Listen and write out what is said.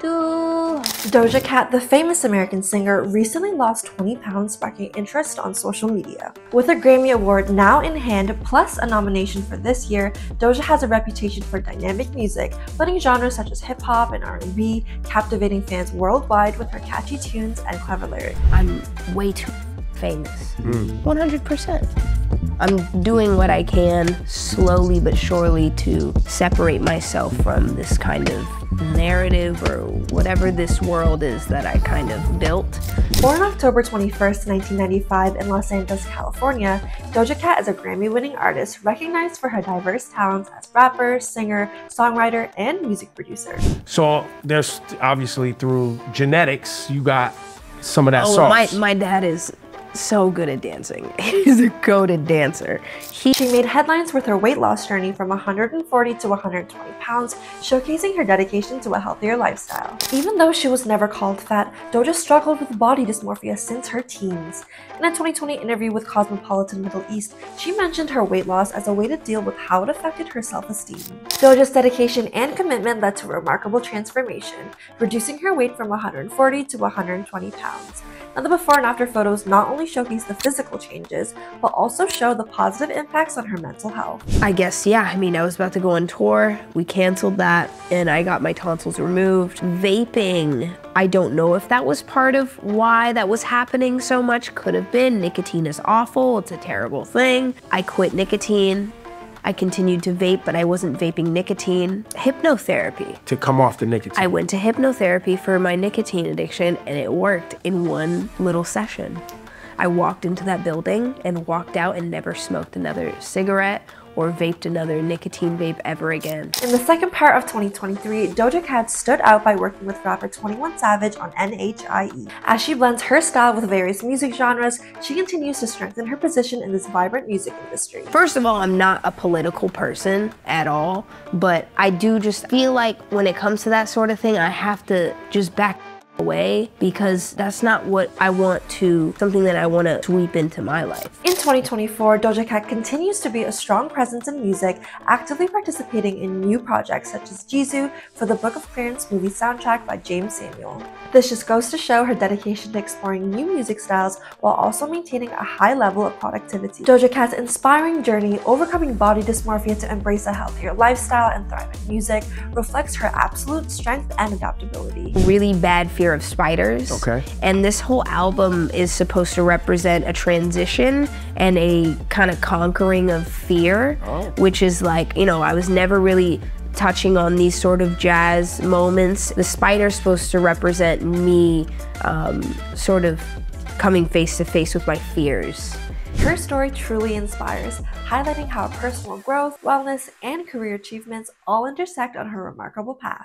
do. Doja Cat, the famous American singer, recently lost 20 pounds, sparking interest on social media. With a Grammy Award now in hand, plus a nomination for this year, Doja has a reputation for dynamic music, blending genres such as hip hop and R&B, captivating fans worldwide with her catchy tunes and clever lyrics. I'm way too famous. Mm. 100%. I'm doing what I can slowly but surely to separate myself from this kind of narrative or whatever this world is that I kind of built. Born October 21st, 1995 in Los Angeles, California, Doja Cat is a Grammy-winning artist recognized for her diverse talents as rapper, singer, songwriter, and music producer. So there's obviously through genetics, you got some of that Oh, sauce. my, my dad is so good at dancing. He's a goated dancer. He She made headlines with her weight loss journey from 140 to 120 pounds, showcasing her dedication to a healthier lifestyle. Even though she was never called fat, Doja struggled with body dysmorphia since her teens. In a 2020 interview with Cosmopolitan Middle East, she mentioned her weight loss as a way to deal with how it affected her self-esteem. Doja's dedication and commitment led to a remarkable transformation, reducing her weight from 140 to 120 pounds. Now the before and after photos not only showcase the physical changes, but also show the positive impacts on her mental health. I guess, yeah. I mean, I was about to go on tour. We canceled that and I got my tonsils removed. Vaping, I don't know if that was part of why that was happening so much. Could have been. Nicotine is awful, it's a terrible thing. I quit nicotine. I continued to vape, but I wasn't vaping nicotine. Hypnotherapy. to come off the nicotine. I went to hypnotherapy for my nicotine addiction and it worked in one little session. I walked into that building and walked out and never smoked another cigarette or vaped another nicotine vape ever again. In the second part of 2023, Doja Cat stood out by working with rapper 21 Savage on NHIE. As she blends her style with various music genres, she continues to strengthen her position in this vibrant music industry. First of all, I'm not a political person at all, but I do just feel like when it comes to that sort of thing, I have to just back away because that's not what I want to, something that I want to sweep into my life. In 2024, Doja Cat continues to be a strong presence in music, actively participating in new projects such as Jisoo for the Book of Clarence movie soundtrack by Jeymes Samuel. This just goes to show her dedication to exploring new music styles while also maintaining a high level of productivity. Doja Cat's inspiring journey, overcoming body dysmorphia to embrace a healthier lifestyle and thrive in music, reflects her absolute strength and adaptability. really bad fear of spiders. Okay. And this whole album is supposed to represent a transition and a kind of conquering of fear, which is like, you know, I was never really touching on these sort of jazz moments. The spider's supposed to represent me um, sort of coming face to face with my fears. Her story truly inspires, highlighting how personal growth, wellness, and career achievements all intersect on her remarkable path.